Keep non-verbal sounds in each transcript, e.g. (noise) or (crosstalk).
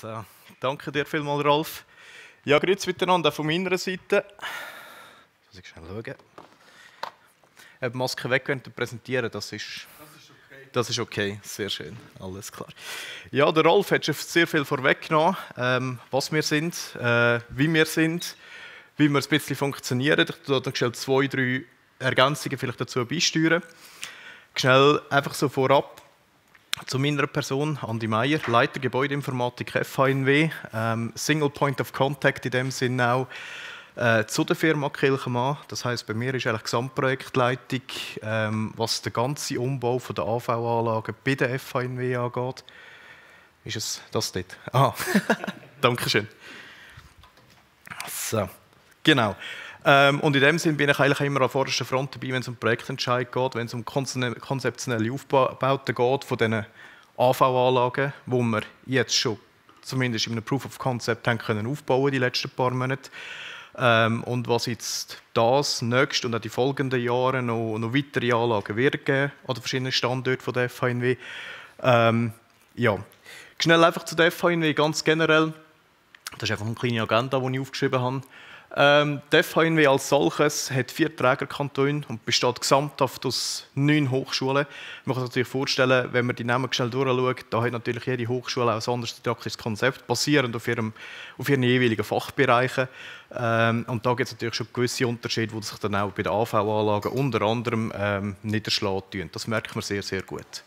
So, danke dir vielmals, Rolf. Ja, grüezi miteinander von meiner Seite. Muss ich schnell schauen. Die Maske weg während präsentieren, das ist, das ist okay. Sehr schön, alles klar. Ja, der Rolf hat schon sehr viel vorweggenommen, ähm, was wir sind, äh, wie wir sind, wie wir ein bisschen funktionieren. Ich werde schnell zwei, drei Ergänzungen vielleicht dazu beisteuern. Schnell einfach so vorab zu meiner Person, Andi Meier, Leiter Gebäudeinformatik FHNW, ähm, Single Point of Contact in dem Sinne auch äh, zu der Firma Kilchmann. Das heißt, bei mir ist eigentlich Gesamtprojektleitung, ähm, was den ganzen Umbau von der AV-Anlagen bei der FHNW angeht. Ist es das dort? Ah, (laughs) Dankeschön. So, genau. Ähm, und in dem Sinne bin ich eigentlich immer an vorderster Front dabei, wenn es um Projektentscheid geht, wenn es um konzeptionelle Aufbauten geht von diesen AV-Anlagen, wo wir jetzt schon zumindest in einem Proof of Concept haben können aufbauen die letzten paar Monate. Ähm, und was jetzt das, nächste und auch die folgenden Jahre noch, noch weitere Anlagen wird geben an den verschiedenen Standorten der FHNW. Ähm, ja, schnell einfach zu der FHNW ganz generell. Das ist einfach eine kleine Agenda, die ich aufgeschrieben habe. Ähm, die FHNW als solches hat vier Trägerkantone und besteht gesamthaft aus neun Hochschulen. Man kann sich natürlich vorstellen, wenn man die Namen schnell durchschaut, da hat natürlich jede Hochschule auch ein anderes didaktisches Konzept, basierend auf, ihrem, auf ihren jeweiligen Fachbereichen. Ähm, und da gibt es natürlich schon gewisse Unterschiede, die sich dann auch bei den AV-Anlagen unter anderem ähm, niederschlagen. Das merkt man sehr, sehr gut.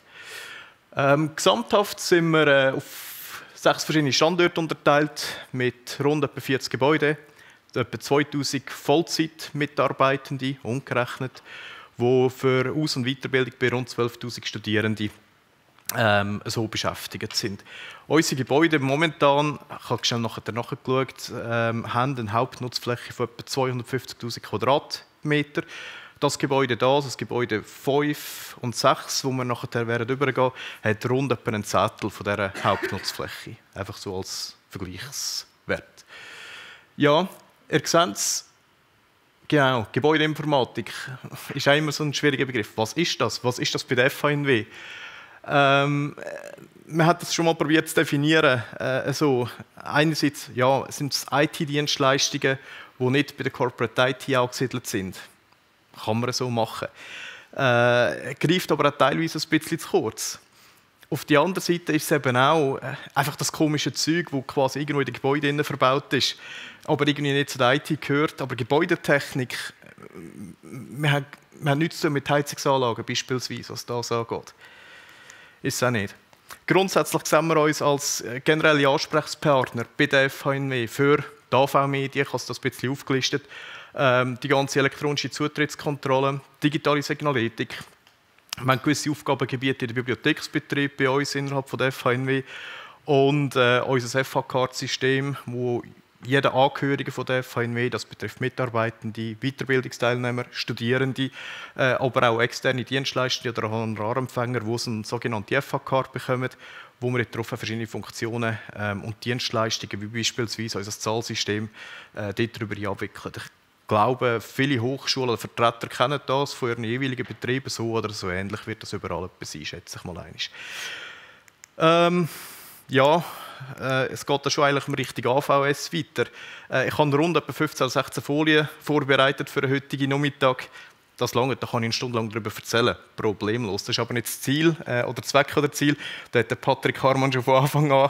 Ähm, gesamthaft sind wir äh, auf sechs verschiedene Standorte unterteilt mit rund etwa 40 Gebäuden etwa 2000 Vollzeitmitarbeitende, umgerechnet, die für Aus- und Weiterbildung bei rund 12.000 Studierenden ähm, so beschäftigt sind. Unsere Gebäude momentan, ich habe schnell nachher nachgeschaut, ähm, haben eine Hauptnutzfläche von etwa 250.000 Quadratmeter. Das Gebäude da, das Gebäude 5 und 6, wo wir nachher werden übergehen, hat rund etwa ein Zettel von dieser Hauptnutzfläche. Einfach so als Vergleichswert. Ja, Ihr seht es, genau, Gebäudeinformatik ist auch immer so ein schwieriger Begriff. Was ist das? Was ist das bei der FHNW? Ähm, man hat das schon mal probiert zu definieren. Äh, also, einerseits ja, sind es IT-Dienstleistungen, die nicht bei der Corporate IT angesiedelt sind. Kann man so machen. Äh, greift aber auch teilweise ein bisschen zu kurz. Auf der anderen Seite ist es eben auch äh, einfach das komische Zeug, das quasi irgendwo in den Gebäuden verbaut ist, aber irgendwie nicht zu der IT gehört. Aber Gebäudetechnik, äh, wir haben, wir haben nichts zu tun mit Heizungsanlagen beispielsweise, was das angeht. Ist es auch nicht. Grundsätzlich sehen wir uns als äh, generelle Ansprechpartner bei der FHNW für die AV-Medien, ich habe das ein bisschen aufgelistet, ähm, die ganze elektronische Zutrittskontrolle, digitale Signaletik, wir haben gewisse Aufgabengebiete in der Bibliotheksbetrieb bei uns innerhalb von der FHNW und äh, unser FH-Card-System, wo jeder Angehörige von der FHNW, das betrifft Mitarbeitende, Weiterbildungsteilnehmer, Studierende, äh, aber auch externe Dienstleister oder Honorarempfänger, die eine sogenannte FH-Card bekommen, wo wir darauf verschiedene Funktionen ähm, und Dienstleistungen, wie beispielsweise unser Zahlsystem, äh, darüber abwickeln. Glaube, viele Hochschulen oder Vertreter kennen das von ihren jeweiligen Betrieben so oder so ähnlich wird das überall etwas sein, schätze ich mal einig. Ähm, ja, äh, es geht da schon eigentlich um richtige AVS weiter. Äh, ich habe rund etwa 15 oder 16 Folien vorbereitet für den heutigen Nachmittag das lange, da kann ich eine Stunde lang darüber erzählen. Problemlos. Das ist aber nicht das Ziel äh, oder Zweck oder Ziel. Da hat der Patrick Harman schon von Anfang an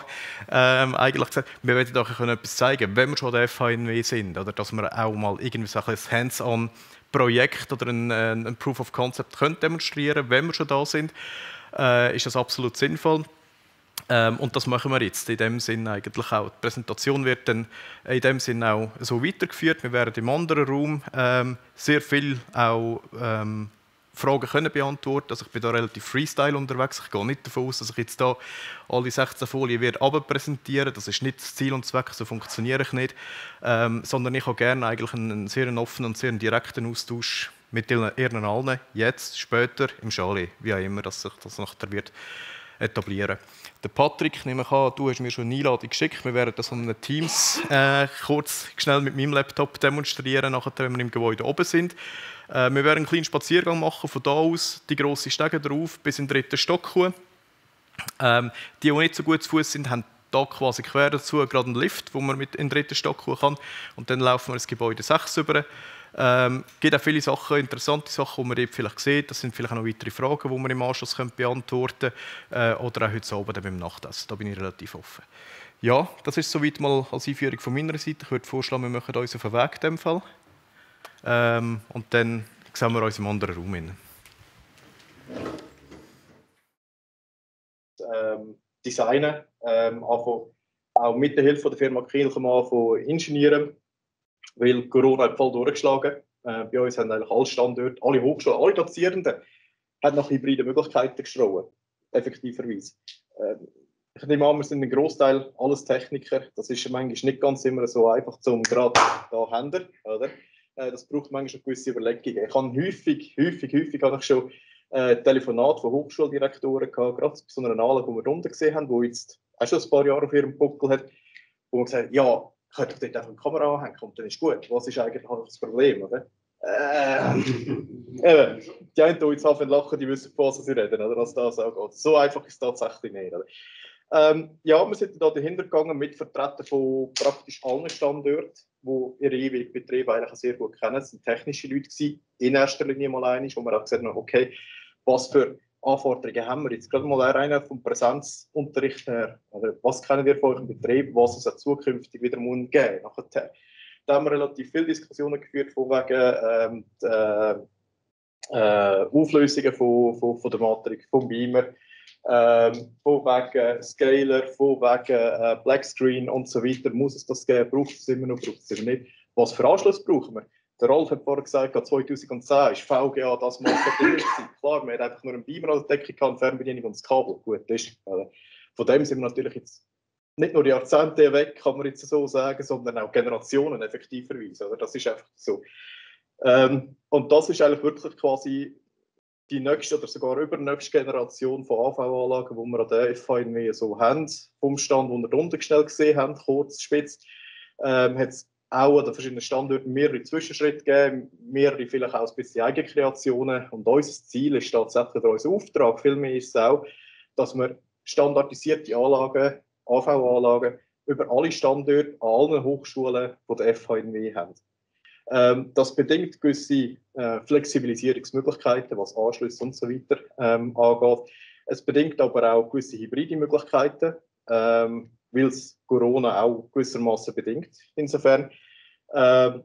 ähm, eigentlich gesagt, wir wollen euch etwas zeigen, wenn wir schon der FHNW sind. Oder dass wir auch mal irgendwie so ein Hands-on Projekt oder ein, äh, ein, Proof of Concept können demonstrieren wenn wir schon da sind, äh, ist das absolut sinnvoll. Ähm, und das machen wir jetzt in dem Sinn eigentlich auch. Die Präsentation wird dann in dem Sinn auch so weitergeführt. Wir werden im anderen Raum ähm, sehr viel auch ähm, Fragen können beantworten. Also ich bin da relativ Freestyle unterwegs. Ich gehe nicht davon aus, dass ich jetzt da alle 16 Folien werde präsentieren. Das ist nicht das Ziel und Zweck, so funktioniere ich nicht. Ähm, sondern ich habe gerne eigentlich einen, einen sehr offenen und sehr direkten Austausch mit Ihnen allen, jetzt, später, im Chalet, wie auch immer, dass sich das nachher wird etablieren. Der Patrick, nehme ich du hast mir schon eine Einladung geschickt. Wir werden das an einem Teams äh, kurz schnell mit meinem Laptop demonstrieren, nachher, wenn wir im Gebäude oben sind. Äh, wir werden einen kleinen Spaziergang machen, von da aus die grosse Stege drauf bis in den dritten Stock kommen. Ähm, die, die nicht so gut zu Fuß sind, haben da quasi quer dazu gerade einen Lift, wo man mit in den dritten Stock hoch kann. Und dann laufen wir ins Gebäude 6 über. Ähm, gibt auch viele Sachen, interessante Sachen, die man dort vielleicht sieht. Das sind vielleicht auch noch weitere Fragen, die man im Anschluss beantworten können. Äh, oder auch heute Abend beim Nachtessen. Da bin ich relativ offen. Ja, das ist soweit mal als Einführung von meiner Seite. Ich würde vorschlagen, wir machen uns auf den Weg in dem Fall. Ähm, und dann sehen wir uns im anderen Raum. Hin. Ähm, designen, ähm, auch mit der Hilfe der Firma Kiel von Ingenieuren weil Corona hat voll durchgeschlagen. Äh, bei uns haben eigentlich alle Standorte, alle Hochschulen, alle Dozierenden haben nach hybriden Möglichkeiten geschrauen, effektiverweise. Ähm, ich nehme an, wir sind ein Großteil alles Techniker. Das ist manchmal nicht ganz immer so einfach zum gerade da handeln, oder? Äh, das braucht manchmal eine gewisse Überlegungen. Ich habe häufig, häufig, häufig habe ich schon äh, Telefonate von Hochschuldirektoren gehabt, gerade bei so einer Anlage, die wir runter gesehen haben, die jetzt auch schon ein paar Jahre auf ihrem Buckel hat, wo man gesagt hat, ja, könnte ich dort einfach eine Kamera anhängen und dann ist gut. Was ist eigentlich das Problem, oder? Äh, (laughs) eben, die einen, die jetzt anfangen lachen, die wissen, von was sie reden, oder? Was das angeht. So einfach ist es tatsächlich nicht. Oder? Ähm, ja, wir sind da dahinter gegangen mit Vertretern von praktisch allen Standorten, die ihre jeweiligen Betriebe eigentlich sehr gut kennen. Es waren technische Leute gewesen, in erster Linie mal einig, wo wir auch gesagt haben, okay, was für Anforderungen haben wir jetzt? Gerade mal rein vom Präsenzunterricht her. Oder was kennen wir von eurem Betrieb, was es auch zukünftig wieder muss geben nachher. Da haben wir relativ viele Diskussionen geführt von wegen ähm, der, äh, Auflösungen von, von, von der Matrik, vom Beamer, ähm, von wegen Scaler, von wegen äh, Blackscreen und so weiter. Muss es das geben? Braucht es immer noch? Braucht es immer nicht? Was für Anschluss brauchen wir? Der Rolf hat vorhin gesagt, 2010 ist VGA das mal verdient. Klar, wir haben einfach nur einen Beamer als Decke gehabt, Fernbedienung und das Kabel. Gut, ist. Von dem sind wir natürlich jetzt nicht nur Jahrzehnte weg, kann man jetzt so sagen, sondern auch Generationen effektiverweise. Oder? Das ist einfach so. Ähm, und das ist eigentlich wirklich quasi die nächste oder sogar übernächste Generation von AV-Anlagen, die wir an der FH so haben, vom Stand, wo wir drunter schnell gesehen haben, kurz, spitz, ähm, hat es auch an den verschiedenen Standorten mehrere Zwischenschritte geben, mehrere vielleicht auch ein bisschen Eigenkreationen. Und unser Ziel ist tatsächlich, unser Auftrag vielmehr ist es auch, dass wir standardisierte Anlagen, AV-Anlagen, über alle Standorte an allen Hochschulen von der FHNW haben. Ähm, das bedingt gewisse äh, Flexibilisierungsmöglichkeiten, was Anschlüsse und so weiter ähm, angeht. Es bedingt aber auch gewisse hybride Möglichkeiten. Ähm, weil es Corona auch gewissermaßen bedingt, insofern. Ähm,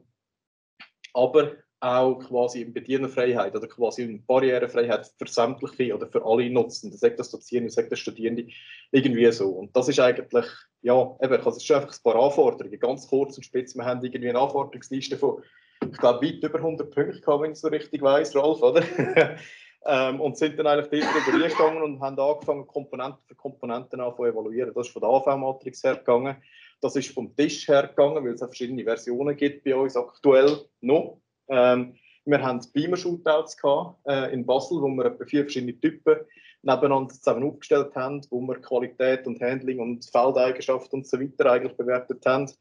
aber auch quasi in Bedienerfreiheit oder quasi in Barrierefreiheit für sämtliche oder für alle Nutzenden, sagt das Dozierende, sagt das Studierende, irgendwie so. Und das ist eigentlich, ja, eben, es ist schon einfach ein paar Anforderungen, ganz kurz und spitz. Wir haben irgendwie eine Anforderungsliste von, ich glaube, weit über 100 Punkten, wenn ich es so richtig weiß, Rolf, oder? (laughs) Ähm, und sind dann eigentlich dort drüber gegangen und haben angefangen, Komponenten für Komponenten zu evaluieren. Das ist von der AV-Matrix hergegangen. Das ist vom Tisch hergegangen, weil es auch verschiedene Versionen gibt bei uns aktuell noch. Ähm, wir haben Beamer-Shootouts äh, in Basel, wo wir etwa vier verschiedene Typen nebeneinander zusammen aufgestellt haben, wo wir Qualität und Handling und Feldeigenschaften und so weiter eigentlich bewertet haben.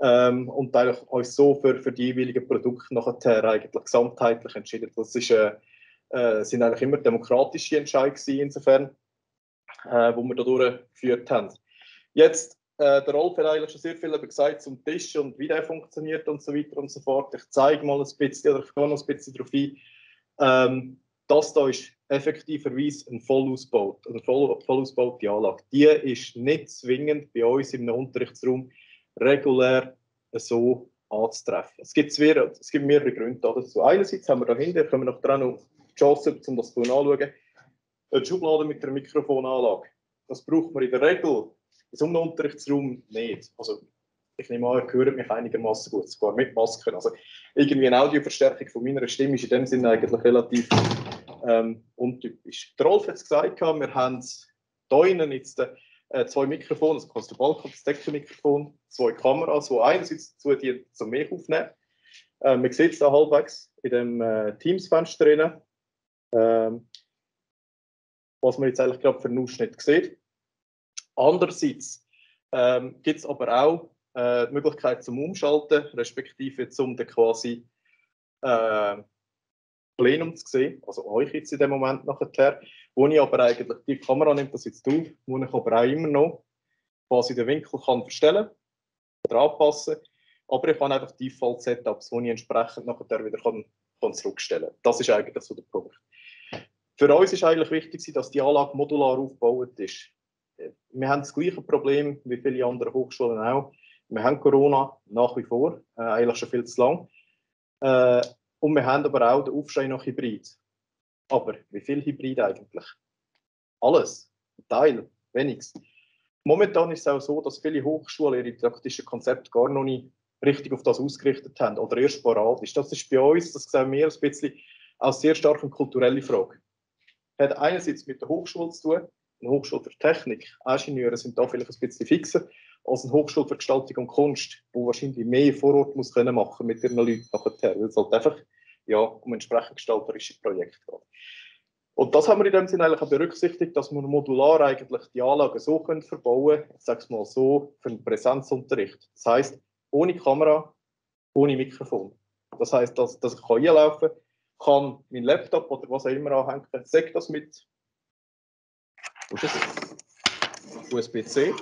Ähm, und eigentlich uns so für, für die jeweiligen Produkte nachher eigentlich gesamtheitlich entschieden. Das ist äh, äh, sind eigentlich immer demokratische Entscheidungen insofern, äh, wo wir da durchgeführt haben. Jetzt, äh, der Rolf hat eigentlich schon sehr viel gesagt zum Tisch und wie der funktioniert und so weiter und so fort. Ich zeige mal ein bisschen, oder ich gehe noch ein bisschen darauf ein. Ähm, das hier ist effektiverweise ein vollausbaut, eine voll, vollausbaute Anlage. Die ist nicht zwingend bei uns im Unterrichtsraum regulär so anzutreffen. Es gibt, zwei, es gibt mehrere Gründe dazu. Einerseits haben wir da hinten, können wir noch dran noch Chance, um das zu anschauen. Eine Schublade mit einer Mikrofonanlage. Das braucht man in der Regel in so einem Unterrichtsraum nicht. Also, ich nehme an, ihr hört mich einigermaßen gut, sogar mit Masken. Also, irgendwie eine Audioverstärkung von meiner Stimme ist in dem Sinne eigentlich relativ ähm, untypisch. Der Rolf hat es gesagt, wir haben hier innen jetzt äh, zwei Mikrofone, also kannst du Balkon, das Deckelmikrofon, zwei Kameras, die einerseits dazu dienen, zum Mehr aufnehmen. Äh, man sieht es da halbwegs in dem äh, Teams-Fenster drin. Ähm, was man jetzt eigentlich gerade für einen Ausschnitt sieht. Andererseits ähm, gibt es aber auch äh, die Möglichkeit zum Umschalten, respektive zum quasi äh, Plenum zu sehen, also euch jetzt in dem Moment nachher, wo ich aber eigentlich, die Kamera nimmt das jetzt auf, wo ich aber auch immer noch quasi den Winkel kann verstellen oder anpassen, aber ich kann einfach Default-Setups, die ich entsprechend nachher wieder kann, kann zurückstellen. Das ist eigentlich so der Punkt. Für uns ist eigentlich wichtig, dass die Anlage modular aufgebaut ist. Wir haben das gleiche Problem wie viele andere Hochschulen auch. Wir haben Corona nach wie vor, äh, eigentlich schon viel zu lang. Äh, und wir haben aber auch den Aufschrei nach Hybrid. Aber wie viel Hybrid eigentlich? Alles. Ein Teil, weniges. Momentan ist es auch so, dass viele Hochschulen ihre didaktischen Konzepte gar noch nicht richtig auf das ausgerichtet haben oder erst sporadisch. Das ist bei uns, das sehen wir ein bisschen, als sehr stark eine kulturelle Frage. Hat einerseits mit der Hochschule zu tun, eine Hochschule für Technik, Ingenieure sind da vielleicht ein bisschen fixer, als eine Hochschule für Gestaltung und Kunst, wo wahrscheinlich mehr vor Ort muss können machen mit ihren Leuten nachher, weil es halt einfach ja, um entsprechend gestalterische Projekte geht. Und das haben wir in dem Sinne eigentlich auch berücksichtigt, dass wir modular eigentlich die Anlagen so können verbauen können, ich sage es mal so, für einen Präsenzunterricht. Das heißt, ohne Kamera, ohne Mikrofon. Das heißt, dass, dass ich kann einlaufen kann, kann meinen Laptop oder was auch immer anhängen, sagt das mit USB-C.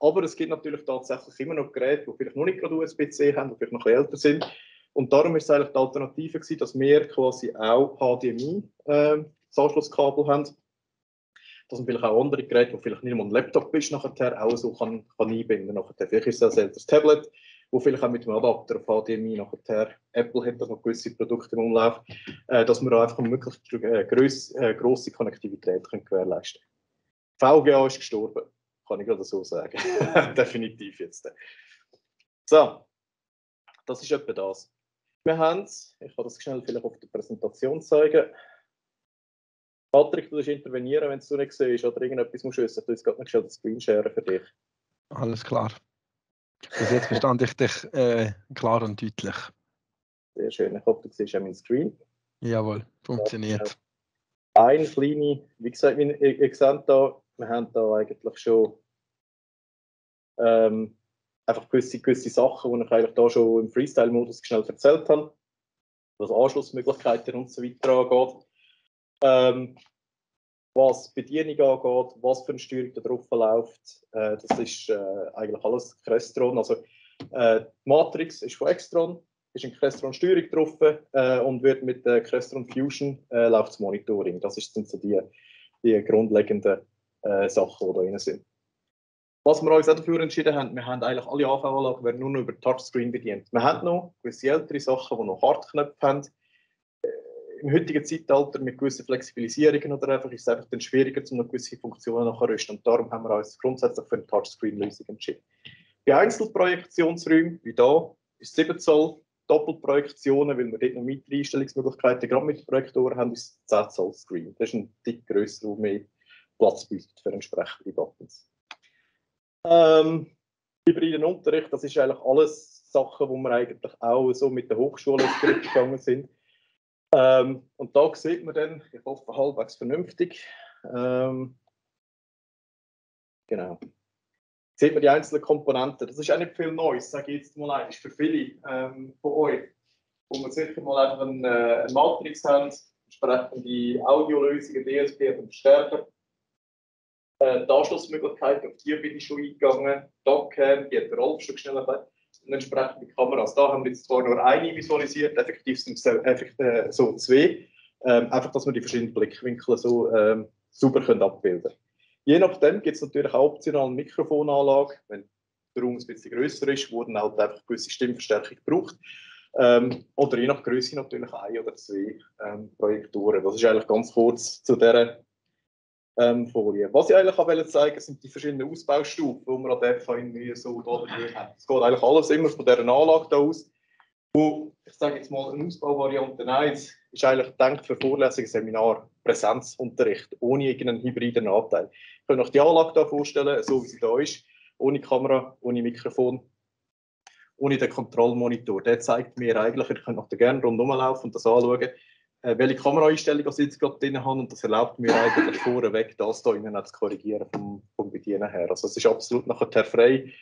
Aber es gibt natürlich tatsächlich immer noch Geräte, die vielleicht noch nicht gerade USB-C haben, die vielleicht noch älter sind. Und darum ist es eigentlich die Alternative gewesen, dass wir quasi auch HDMI äh, Anschlusskabel haben. Dass man vielleicht auch andere Geräte, wo vielleicht nicht mal ein Laptop ist, nachher auch so kann, kann einbinden. Nachher. Vielleicht ist es ein älteres Tablet, wo vielleicht auch mit dem Adapter auf HDMI nachher, Apple hat da noch gewisse Produkte im Umlauf, äh, dass wir einfach eine möglichst äh, gross, äh, grosse Konnektivität können gewährleisten können. VGA ist gestorben, kann ich gerade so sagen. (laughs) Definitiv jetzt. So, das ist etwa das. Wir haben es, ich kann das schnell vielleicht auf der Präsentation zeigen. Patrick, du musst intervenieren, wenn du nicht siehst oder irgendetwas musst wissen. Du jetzt gerade noch schnell das Screenshare für dich. Alles klar. Bis jetzt verstand ich dich äh, klar und deutlich. Sehr schön. Ich hoffe, du siehst auch meinen Screen. Jawohl, funktioniert. Ein kleine, wie gesagt, ihr, ihr seht da, wir haben da eigentlich schon ähm, einfach gewisse, gewisse Sachen, die ich eigentlich da schon im Freestyle-Modus schnell erzählt habe, was Anschlussmöglichkeiten und so weiter angeht. Ähm, was Bedienung angeht, was für eine Steuerung da drauf läuft, äh, das ist äh, eigentlich alles Crestron. Also äh, die Matrix ist von Extron, ist in Crestron Steuerung drauf äh, und wird mit der Crestron Fusion äh, läuft das Monitoring. Das sind so die, die grundlegenden äh, Sachen, die da drin sind. Was wir uns auch dafür entschieden haben, wir haben eigentlich alle AV-Anlagen werden nur noch über Touchscreen bedient. Wir haben noch gewisse ältere Sachen, die noch Hartknöpfe haben im heutigen Zeitalter mit gewissen Flexibilisierungen oder einfach ist es einfach dann schwieriger, um noch gewisse Funktionen nachher rüsten. Und darum haben wir uns grundsätzlich für eine Touchscreen-Lösung entschieden. Bei Einzelprojektionsräumen, wie hier, ist 7 Zoll, Doppelprojektionen, weil wir dort noch weitere Einstellungsmöglichkeiten gerade mit Projektoren haben, ist 10 Zoll Screen. Das ist ein dick grösser, der mehr Platz bietet für entsprechende Buttons. Ähm, hybriden Unterricht, das ist eigentlich alles Sachen, wo wir eigentlich auch so mit der Hochschule (laughs) gegangen sind. Ähm, und da sieht man dann, ich hoffe halbwegs vernünftig, ähm, genau, sieht man die einzelnen Komponenten. Das ist auch nicht viel Neues, sage ich jetzt mal ein, ist für viele ähm, von euch, wo wir sicher mal einfach eine, äh, eine Matrix haben, entsprechende Audiolösungen, DSP und Verstärker. Äh, die Anschlussmöglichkeiten, auf die bin ich schon eingegangen. Dockcam, die hat der Rolf schon schnell erklärt und entsprechende Kameras. Da haben wir jetzt zwar nur eine visualisiert, effektiv sind es effekt, äh, so zwei. Ähm, einfach, dass wir die verschiedenen Blickwinkel so ähm, super können abbilden. Je nachdem gibt es natürlich auch optional eine Mikrofonanlage, wenn der Raum ein bisschen größer ist, dann halt einfach gewisse Stimmverstärkung braucht. Ähm, oder je nach Größe natürlich ein oder zwei ähm, Projektoren. Das ist eigentlich ganz kurz zu dieser ähm, Folie. Was ich eigentlich auch zeigen sind die verschiedenen Ausbaustufen, die wir an der irgendwie so da haben. Es geht eigentlich alles immer von dieser Anlage da aus. Wo, ich sage jetzt mal, eine Ausbauvariante 1 ist eigentlich gedacht für Vorlesungen, Seminar, Präsenzunterricht, ohne irgendeinen hybriden Anteil. Ich kann euch die Anlage hier vorstellen, so wie sie da ist, ohne Kamera, ohne Mikrofon, ohne den Kontrollmonitor. Der zeigt mir eigentlich, ihr könnt noch gerne rundherum laufen und das anschauen, welche Kameraeinstellung ich jetzt gerade drin habe und das erlaubt mir eigentlich vorweg, das hier innen zu korrigieren vom, vom Bedienen her. Also es ist absolut nachher frei,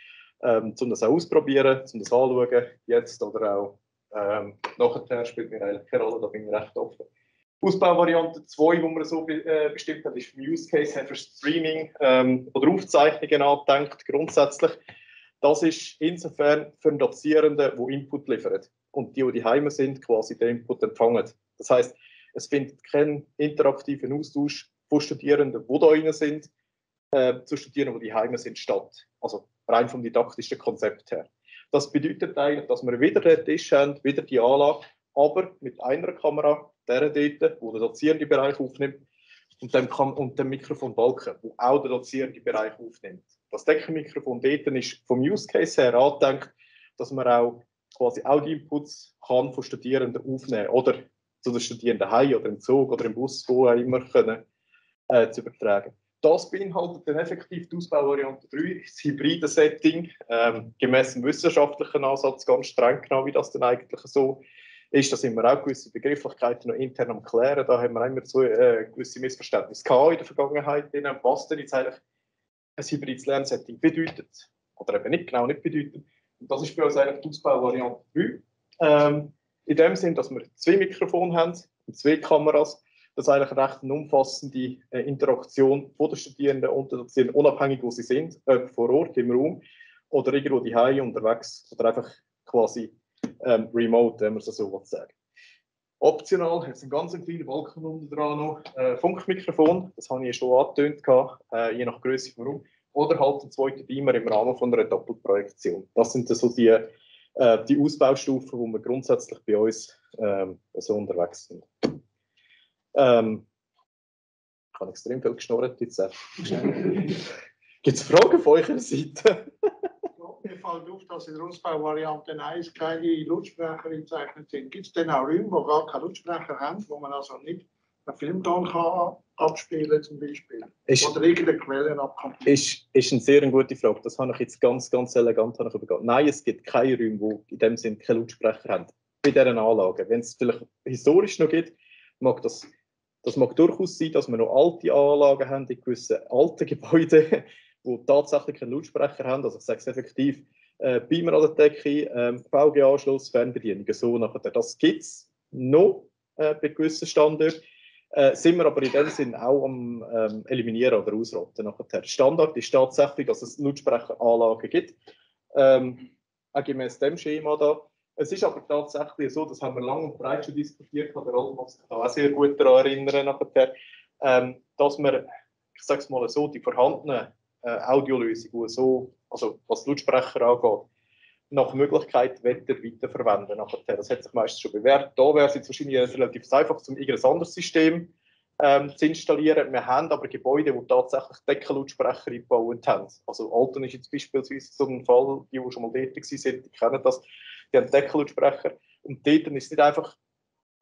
ähm, um das auch auszuprobieren, um das anzuschauen, jetzt oder auch ähm, nachher spielt mir eigentlich keine Rolle, da bin ich recht offen. Ausbauvariante 2, die wir so äh, bestimmt haben, ist vom Use Case her für Streaming ähm, oder Aufzeichnungen angedenkt, grundsätzlich. Das ist insofern für einen Dozierenden, der Input liefert und die, die daheim sind, quasi den Input empfangen. Das heißt, es findet keinen interaktiven Austausch von Studierenden, die da rein sind, äh, zu Studierenden, die daheim sind, statt. Also rein vom didaktischen Konzept her. Das bedeutet eigentlich, dass wir wieder den Tisch haben, wieder die Anlage, aber mit einer Kamera, der dort, wo der dozierende Bereich aufnimmt, und dem, und dem Mikrofonbalken, wo auch der dozierende Bereich aufnimmt. Das Deckenmikrofon dort ist vom Use Case her angedenkt, dass man auch quasi Audio-Inputs kann von Studierenden aufnehmen oder zu den Studierenden heim oder im Zug oder im Bus, wo auch immer können, äh, zu übertragen. Das beinhaltet dann effektiv die Ausbauvariante 3, das hybride Setting, ähm, gemäß dem wissenschaftlichen Ansatz ganz streng genau, wie das denn eigentlich so ist. Da sind wir auch gewisse Begrifflichkeiten noch intern am Klären. Da haben wir immer so äh, gewisse Missverständnisse gehabt in der Vergangenheit. Was denn jetzt eigentlich ein hybrides Lernsetting bedeutet oder eben nicht genau nicht bedeutet. Und das ist bei uns eigentlich die Ausbauvariante 3. Ähm, in dem Sinn, dass wir zwei Mikrofone haben und zwei Kameras, das eigentlich recht eine umfassende äh, Interaktion von den Studierenden und den Dozierenden, unabhängig wo sie sind, ob vor Ort im Raum oder irgendwo die unterwegs oder einfach quasi ähm, remote, wenn man es so sagen. Optional hat es einen ganz kleinen Balken unten dran noch, äh, Funkmikrofon, das habe ich schon angetönt, äh, je nach Größe vom Raum, oder halt einen zweiten Beamer im Rahmen von einer Doppelprojektion. Das sind so die, äh, die Ausbaustufen, wo wir grundsätzlich bei uns ähm, so unterwegs sind. Ähm, ich habe extrem viel geschnurrt jetzt. (laughs) Gibt es Fragen von eurer Seite? mir fällt auf, dass in der Ausbauvariante 1 keine Lautsprecher gezeichnet sind. Gibt es denn auch Räume, wo gar keine Lautsprecher haben, wo man also nicht einen Filmton kann abspielen zum Beispiel? Ist, Oder irgendeine Quelle abkommt? Ist, ist eine sehr gute Frage. Das habe ich jetzt ganz, ganz elegant übergeben. Nein, es gibt keine Räume, die in dem Sinne keine Lautsprecher haben. Bei diesen Anlagen. Wenn es vielleicht historisch noch gibt, mag das das mag durchaus sein, dass wir noch alte Anlagen haben in gewissen alten (laughs) Gebäuden, die tatsächlich keinen Lautsprecher haben. Also ich sage es effektiv, äh, Beamer an der Decke, ähm, VG-Anschluss, Fernbedienung, so nachher. Das gibt es noch äh, bei gewissen Standorten. Äh, sind wir aber in dem Sinn auch am ähm, Eliminieren oder Ausrotten nachher. Standard ist tatsächlich, dass es Lautsprecheranlagen gibt, ähm, auch gemäß dem Schema da. Es ist aber tatsächlich so, das haben wir lang und breit schon diskutiert, der Rolf sich da auch sehr gut daran erinnern, nachher, ähm, dass wir, ich sage es mal so, die vorhandenen äh, Audiolösungen, so, also was Lautsprecher angeht, nach Möglichkeit weiter weiterverwenden. Nachher. Das hat sich meistens schon bewährt. Da wäre es jetzt wahrscheinlich relativ einfach, um irgendein anderes System ähm, zu installieren. Wir haben aber Gebäude, die tatsächlich Deckenlautsprecher eingebaut haben. Also Alten ist jetzt beispielsweise so ein Fall, die, die schon mal dort waren, die kennen das die haben Deckenlautsprecher. Und dort ist es nicht einfach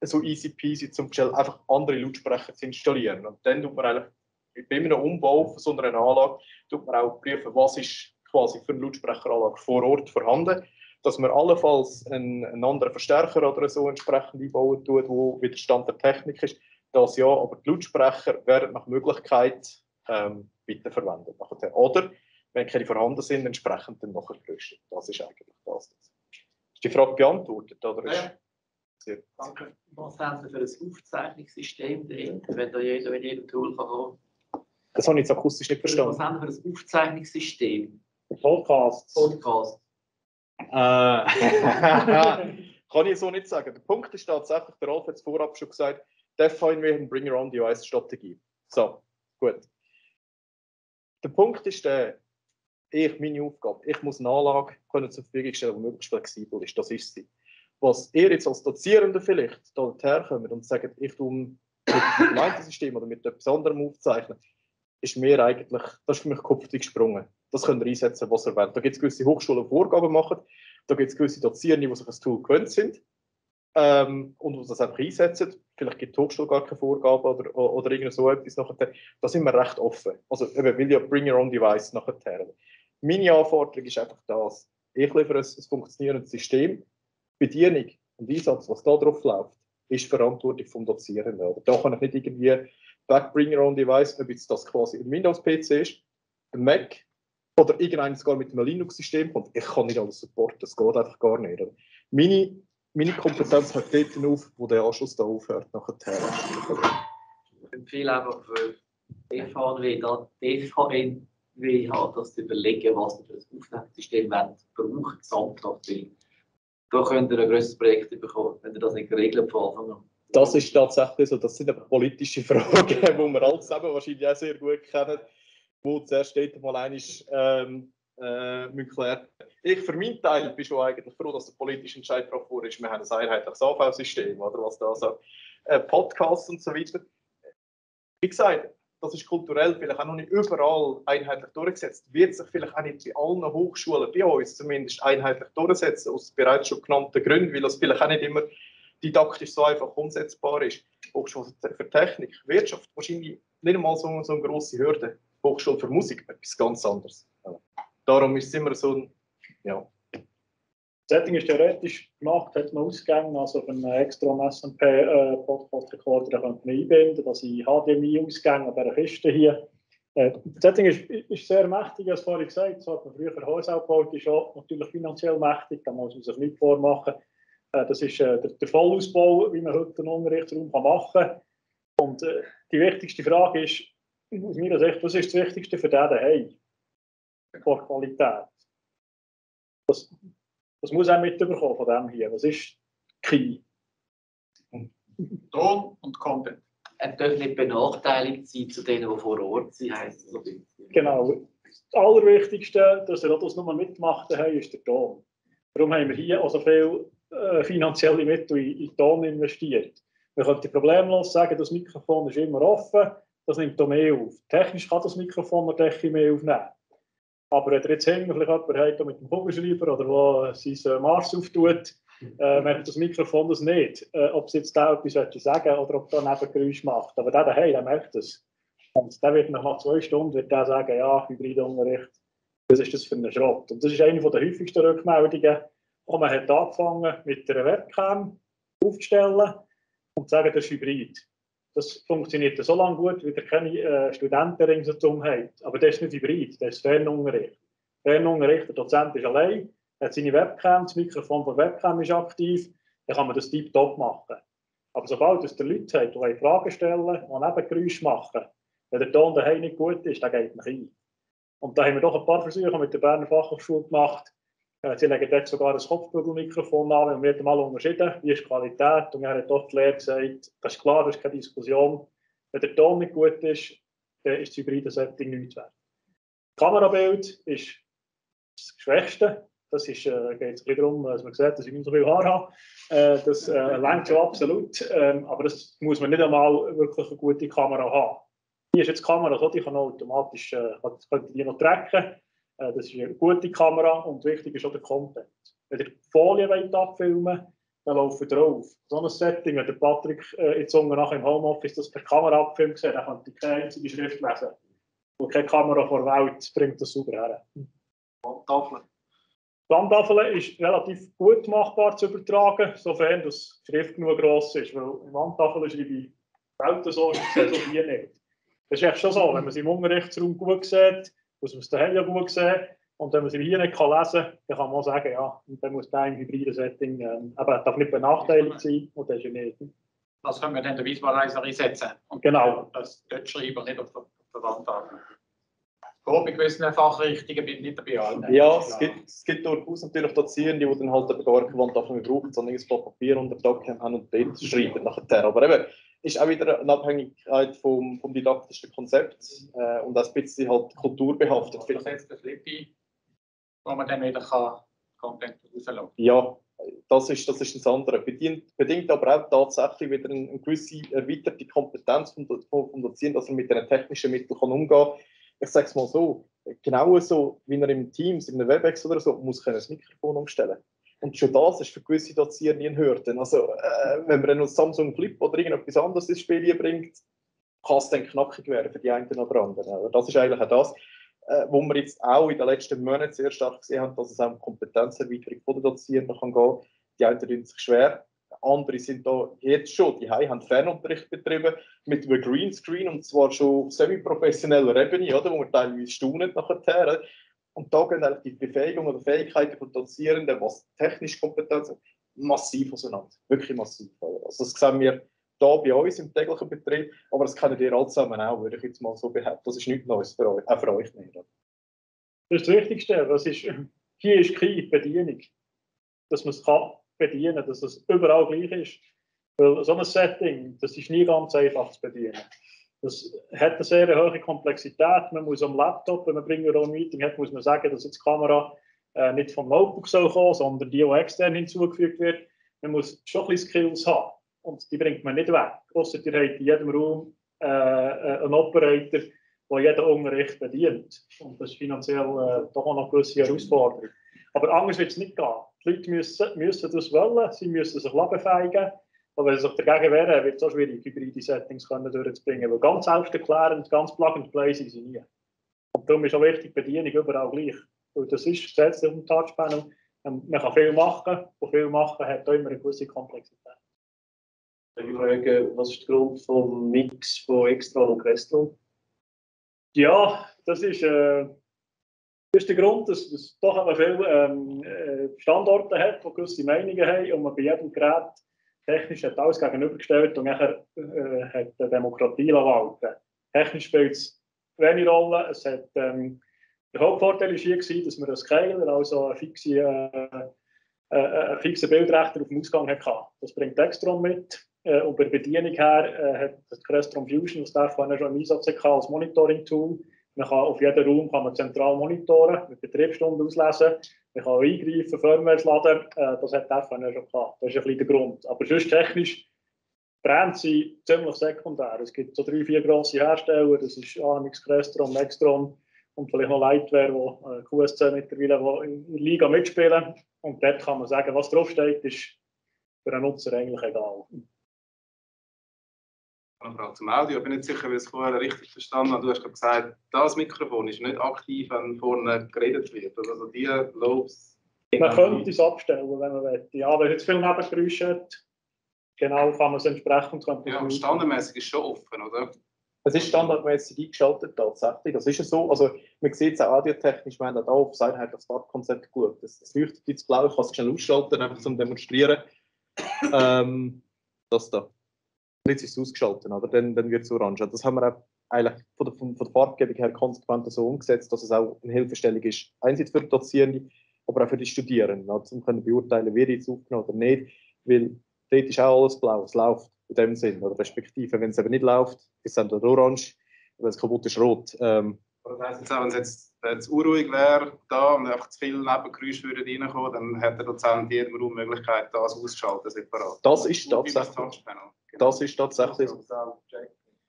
so easy peasy, zum Beispiel einfach andere Lautsprecher zu installieren. Und dann tut man eigentlich bei einem Umbau von so einer Anlage tut man auch prüfen, was ist quasi für eine Lautsprecheranlage vor Ort vorhanden, dass man allenfalls einen, einen anderen Verstärker oder so entsprechend einbauen tut, wo wieder Stand der Technik ist. Das ja, aber die Lautsprecher werden nach Möglichkeit ähm, weiterverwendet. Oder, wenn keine vorhanden sind, entsprechend dann nachher gerüstet. Das ist eigentlich das. Ist die Frage beantwortet? Oder ja. Sehr. Danke. Was haben Sie für ein Aufzeichnungssystem drin, wenn da jeder mit jedem Tool kann? Das habe ich jetzt akustisch nicht Was verstanden. haben Sie für ein Aufzeichnungssystem? Podcasts. Podcast. Äh, (laughs) kann ich so nicht sagen. Der Punkt ist tatsächlich, der Rolf hat es vorab schon gesagt, definieren wir eine Bring Your Own Device Strategie. So, gut. Der Punkt ist der, ich, meine Aufgabe, ich muss eine Anlage können zur Verfügung stellen, die möglichst flexibel ist. Das ist sie. Was ihr jetzt als Dozierende vielleicht dorthin kommt und sagt, ich tue mit einem System oder mit etwas anderem aufzeichnen, ist mir eigentlich, das ist für mich kopfig gesprungen. Das könnt ihr einsetzen, was ihr wollt. Da gibt es gewisse Hochschulen, die Vorgaben machen. Da gibt es gewisse Dozierende, die sich das Tool gewöhnt sind ähm, und die das einfach einsetzen. Vielleicht gibt die Hochschule gar keine Vorgaben oder, oder irgend so etwas nachher. Da sind wir recht offen. Also eben, will ja bring your own device nachher. Meine Anforderung ist einfach das. Ich liefere ein, ein funktionierendes System. Bedienung und Einsatz, was da drauf läuft, ist Verantwortung vom Dozierenden. Oder da kann ich nicht irgendwie back bring your own device, ob jetzt das quasi ein Windows-PC ist, ein Mac oder irgendeines gar mit einem Linux-System kommt. Ich kann nicht alles supporten, das geht einfach gar nicht. Oder? Meine meine Kompetenz hört dort auf, wo der Anschluss da aufhört, nachher. Ich empfehle einfach für FHNW, da FHNW hat, dass sie überlegen, was sie für ein Aufnahmesystem brauchen, Gesamtabteilung. Da könnt ihr ein grösseres Projekt bekommen, wenn ihr das nicht geregelt von Anfang an. Das ist tatsächlich so, das sind aber politische (laughs) Fragen, die wir alle zusammen wahrscheinlich auch sehr gut kennen, wo zuerst dort mal einiges ähm, äh, klären Ich für meinen Teil bin schon eigentlich froh, dass der politische Entscheid vor ist. Wir haben ein einheitliches AV-System, oder was da sagt. Äh, Podcasts und so weiter. Wie gesagt, das ist kulturell vielleicht auch noch nicht überall einheitlich durchgesetzt. Wird sich vielleicht auch nicht bei allen Hochschulen, bei uns zumindest, einheitlich durchsetzen, aus bereits schon genannten Gründen, weil das vielleicht auch nicht immer didaktisch so einfach umsetzbar ist. Hochschule für Technik, Wirtschaft, wahrscheinlich nicht einmal so, so eine grosse Hürde. Hochschule für Musik, etwas ganz anderes. Darum ist es immer so ein, ja. Das Setting ist theoretisch gemacht, hat man Ausgänge, also auf einen extra SMP-Podcast-Recorder könnte man einbinden, dass ich HDMI-Ausgänge an dieser Kiste hier. Äh, das Setting ist, ist sehr mächtig, als vorhin gesagt, so hat man früher Häuser aufgebaut, ist auch natürlich finanziell mächtig, da muss man sich nicht vormachen. Äh, das ist äh, der, der Vollausbau, wie man heute einen Unterrichtsraum machen kann. Und äh, die wichtigste Frage ist, aus meiner Sicht, was ist das Wichtigste für den daheim? Vor Qualität. Das, das muss er mitbekommen von dem hier. Was ist Key? Ton und Content. Er darf nicht benachteiligt sein zu denen, die vor Ort sind, heisst es so ein bisschen. Genau. Das Allerwichtigste, dass er das nochmal mitmacht haben, ist der Ton. Darum haben wir hier auch so viel äh, finanzielle Mittel in, in Ton investiert. Man könnte problemlos sagen, das Mikrofon ist immer offen, das nimmt hier mehr auf. Technisch kann das Mikrofon noch mehr aufnehmen. Aber wenn ihr jetzt hinten vielleicht jemanden habt, mit dem Kugelschreiber oder wo sein äh, Mars auftut, äh, merkt das Mikrofon das nicht. Äh, ob es jetzt da etwas sagen oder ob da Nebengeräusch macht. Aber der daheim, der merkt das. Und der wird nach zwei Stunden wird der sagen, ja, Hybridunterricht, was ist das für ein Schrott? Und das ist eine der häufigsten Rückmeldungen. Und man hat angefangen, mit einer Webcam aufzustellen und zu sagen, das ist Hybrid. Das funktioniert so lange gut, wie ihr keine äh, Studenten ringsherum habt. Aber das ist nicht Hybrid, das ist Fernunterricht. Fernunterricht, der Dozent ist allein, hat seine Webcam, das Mikrofon der Webcam ist aktiv, dann kann man das tiptop machen. Aber sobald es der Leute hat, die Fragen stellen, die Nebengeräusche machen, wenn der Ton daheim nicht gut ist, dann geht man rein. Und da haben wir doch ein paar Versuche mit der Berner Fachhochschule gemacht, sie legen dort sogar ein Kopfbügelmikrofon an und wir haben mal unterschieden, wie ist die Qualität. Und er hat doch die Lehre gesagt, das ist klar, das ist keine Diskussion. Wenn der Ton nicht gut ist, dann ist das hybride Setting nichts wert. Das Kamerabild ist das Schwächste. Das ist, äh, geht es darum, dass man sieht, dass ich nicht so viel Haar habe. Äh, das äh, lenkt schon absolut. Ähm, aber das muss man nicht einmal wirklich eine gute Kamera haben. Hier ist jetzt die Kamera so, die kann automatisch äh, könnte die noch tracken. Äh, das ist eine gute Kamera und wichtig ist auch der Content. Wenn ihr Folien wollt abfilmen dann laufen drauf. So ein Setting, wenn der Patrick äh, jetzt nachher im Homeoffice das per Kamera abfilmt, dann könnt ihr keine einzige Schrift lesen. Und keine Kamera vor der Welt bringt das sauber her. Wandtafel. Die Wandtafel ist relativ gut machbar zu übertragen, sofern das Schrift nur gross ist. Weil in Wandtafel schreibe ich Welten so, ich sehe so hier nicht. Das ist echt schon so, wenn man es im Unterrichtsraum gut sieht, muss man es daheim ja gut sehen. Und wenn man sie hier nicht kann lesen kann, dann kann man sagen, ja, und dann muss der im hybriden Setting, ähm, aber darf nicht benachteiligt sein und das ist ja nicht. Das können wir dann der Visualizer einsetzen. Und genau. Das dort schreiben, nicht auf der, auf der Wand haben. Bei gewissen Fachrichtungen bin ich nicht dabei. allen. Ja, es gibt, es gibt durchaus natürlich Dozierende, die dann halt eben gar keine Wandtafel brauchen, sondern ein Blatt Papier unter den Tag haben und dort schreiben nachher. Aber eben, ist auch wieder eine Abhängigkeit vom, vom didaktischen Konzept äh, und auch ein bisschen halt kulturbehaftet. Das setzt der Flippy, wo man dann wieder kann Content rauslassen kann. Ja, das ist, das ist das andere. Bedient, bedingt aber auch tatsächlich wieder eine, eine gewisse erweiterte Kompetenz vom, vom, vom Dozierenden, dass er mit den technischen Mitteln kann umgehen kann. Ich sage es mal so, genau so, wie er im Teams, in einem Webex oder so, muss können das Mikrofon umstellen und schon das ist für gewisse Dozierende ein Hürden. Also, äh, wenn man noch Samsung Flip oder irgendetwas anderes ins Spiel bringt, kann es dann knackig werden für die einen oder anderen. Also das ist eigentlich auch das, äh, wo wir jetzt auch in den letzten Monaten sehr stark gesehen haben, dass es auch um Kompetenzerweiterung den Dozierenden kann gehen. Die einen tun sich schwer, andere sind da jetzt schon, die haben Fernunterricht betrieben mit einem Greenscreen und zwar schon auf semi-professioneller Ebene, oder, wo man teilweise staunen nachher. Und da gehen eigentlich die Befähigungen oder Fähigkeiten von Dozierenden, was technische Kompetenz massiv auseinander. Wirklich massiv. Also das sehen wir da bei uns im täglichen Betrieb, aber das kennen ihr alle zusammen auch, würde ich jetzt mal so behaupten. Das ist nichts Neues für euch, auch für euch nicht. Das ist das Wichtigste. Das ist, hier ist keine Bedienung. Dass man es kann bedienen dass es überall gleich ist. Weil so ein Setting, das ist nie ganz einfach zu bedienen. Das hat eine sehr hohe Komplexität. Man muss am Laptop, wenn man Bring Your Meeting hat, muss man sagen, dass jetzt die Kamera äh, nicht vom Notebook soll kommen, sondern die, die extern hinzugefügt wird. Man muss schon ein bisschen Skills haben. Und die bringt man nicht weg. Außer ihr habt in jedem Raum äh, äh einen Operator, der jeden Unterricht bedient. Und das ist finanziell äh, doch noch eine gewisse Herausforderung. Aber anders wird es nicht gehen. Die Leute müssen, müssen das wollen, sie müssen sich befeigen. Aber wenn sie sich dagegen wehren, wird es auch schwierig, hybride Settings können durchzubringen. Weil ganz selbsterklärend, ganz plug and play sind sie nie. Und darum ist auch wichtig, Bedienung überall gleich. Weil das ist gesetzlich dem Touchpanel. Ähm, man kann viel machen, und viel machen hat auch immer eine gewisse Komplexität. Darf ich fragen, was ist der Grund vom Mix von Extron und Crestron? Ja, das ist, äh, das ist der Grund, dass es doch aber viele ähm, äh, Standorte hat, die gewisse Meinungen haben und man bei jedem Gerät technisch hat alles gegenübergestellt und nachher äh, hat die Demokratie walten. Technisch spielt es wenig Rolle. Es hat, ähm, der Hauptvorteil war hier, dass man einen Scaler, also äh, äh, einen fixen Bildrechter auf dem Ausgang hatte. Das bringt Extron mit. Äh, und bei der Bedienung her äh, hat das Crestron Fusion, das darf man schon im Einsatz hatte, als Monitoring-Tool. Man kann auf jedem Raum kann man zentral monitoren, mit Betriebsstunden auslesen. Man kann eingreifen, Firmware laden. Äh, das hat der schon gehabt. Das ist ein bisschen der Grund. Aber sonst technisch Brands sind ziemlich sekundär. Es gibt so drei, vier grosse Hersteller. Das ist AMX, Crestron, Nextron und vielleicht noch Lightware, wo äh, QSC mittlerweile in der Liga mitspielen. Und dort kann man sagen, was draufsteht, ist für den Nutzer eigentlich egal eine Frage zum Audio. Ich bin nicht sicher, wie ich es vorher richtig verstanden habe. Du hast gesagt, das Mikrofon ist nicht aktiv, wenn vorne geredet wird. Also die Lobes. Man könnte es abstellen, wenn man will. Ja, wenn jetzt viel Nebengeräusche hat, genau kann man es entsprechend. Ja, standardmäßig ist es schon offen, oder? Es ist standardmäßig eingeschaltet, tatsächlich. Das ist ja so. Also, man sieht es auch audiotechnisch. Wir haben auch hier auf das einheitliche Startkonzept. Das, das leuchtet jetzt blau. Ich kann es schnell ausschalten, einfach zum Demonstrieren. Ähm, das da. Jetzt ist es ausgeschaltet, aber dann, dann wird es orange. Das haben wir auch eigentlich von der, von der Farbgebung her konsequent so umgesetzt, dass es auch eine Hilfestellung ist. Einerseits für die Dozierenden, aber auch für die Studierenden, also, um können beurteilen, wie jetzt aufgenommen oder nicht. Weil dort ist auch alles blau, es läuft in dem Sinn. Oder respektive, wenn es eben nicht läuft, ist es dann orange, wenn es kaputt ist, rot. Ähm, das heisst jetzt auch, wenn es jetzt, jetzt unruhig wäre da und einfach zu viele Nebengeräusche würden reinkommen, dann hätte der Dozent in jedem Raum die Möglichkeit, das auszuschalten separat. Das ist tatsächlich. Das ist tatsächlich.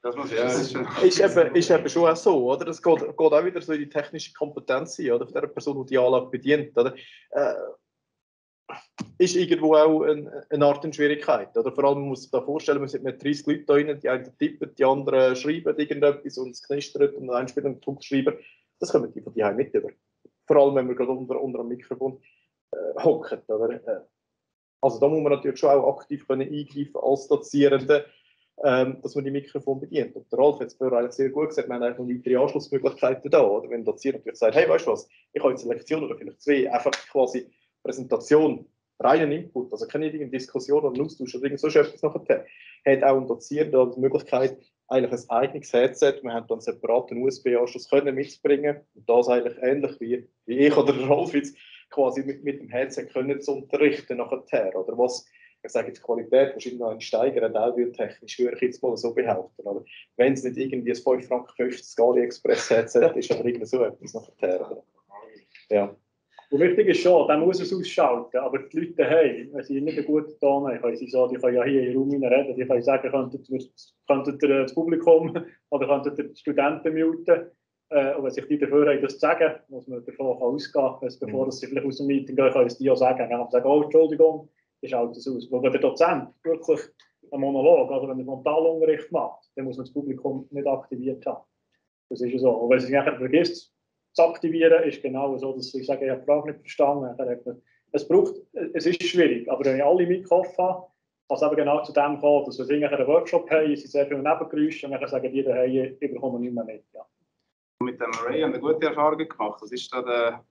Das muss, ja, ist, ist, eben, ist eben schon auch so, oder? Das geht, geht auch wieder so in die technische Kompetenz oder? Von der Person, die die Anlage bedient, oder? Äh, ist irgendwo auch eine, eine Art eine Schwierigkeit, oder? Vor allem man muss sich da vorstellen, man sind mit 30 Leuten da rein, die einen tippen, die anderen schreiben irgendetwas und es knistert und ein spielt einen Druckschreiber. Das kommen die von die mit über. Vor allem, wenn man gerade unter, unter einem Mikrofon äh, hockt, oder? Äh, also da muss man natürlich schon auch aktiv können eingreifen als Dozierende, ähm, dass man die Mikrofon bedient. Und der Ralf hat es vorher eigentlich sehr gut gesagt, wir haben eigentlich noch weitere Anschlussmöglichkeiten da. Oder? Wenn der Dozierend natürlich sagt, hey, weißt du was, ich habe jetzt eine Lektion oder vielleicht zwei, einfach quasi Präsentation, reinen Input, also keine Diskussion oder Austausch oder irgend so etwas nachher, hat auch ein Dozierender die Möglichkeit, eigentlich ein eigenes Headset, wir haben dann einen separaten USB-Anschluss können mitzubringen und das eigentlich ähnlich wie, wie ich oder der Rolf jetzt quasi mit, mit dem Headset können zu unterrichten nachher. Oder was, ich sage jetzt Qualität wahrscheinlich noch steigern, audiotechnisch, würde ich jetzt mal so behaupten. Aber wenn es nicht irgendwie ein 5 Franken 50 AliExpress Headset ist, oder irgendwie so etwas nachher. Ja. Und wichtig ist schon, der muss es ausschalten, aber die Leute daheim, wenn sie nicht einen guten Ton haben, können sie so, die können ja hier im Raum reden, die können sagen, könntet, könntet ihr das Publikum (laughs) oder könntet ihr die Studenten muten äh, und wenn sich die dafür haben, das zu sagen, muss man davon ausgehen, dass bevor mhm. sie vielleicht aus dem Meeting gehen, können sie die auch sagen. Dann sagen, oh, Entschuldigung, ich schaut das aus. Weil wenn der Dozent wirklich einen Monolog, also wenn er Frontalunterricht macht, dann muss man das Publikum nicht aktiviert haben. Das ist ja so. Und wenn sie sich nachher vergisst, zu aktivieren, ist genau so, dass ich sage, ich habe die Frage nicht verstanden. Es braucht, es ist schwierig, aber wenn ich alle Mikrofone habe, kann es eben genau zu dem kommen, dass wir einen Workshop haben, sie sehr viele Nebengeräusche und dann sagen die daheim, ich bekomme nicht mehr mit. Ja mit dem Array eine gute Erfahrung gemacht. Was ist da der,